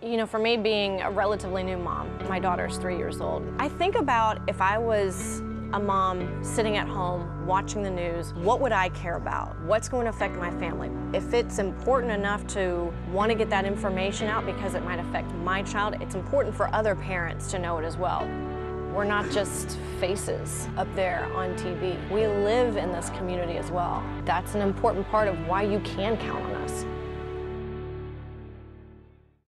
You know, for me being a relatively new mom, my daughter's three years old, I think about if I was a mom sitting at home watching the news, what would I care about? What's going to affect my family? If it's important enough to want to get that information out because it might affect my child, it's important for other parents to know it as well. We're not just faces up there on TV. We live in this community as well. That's an important part of why you can count on us.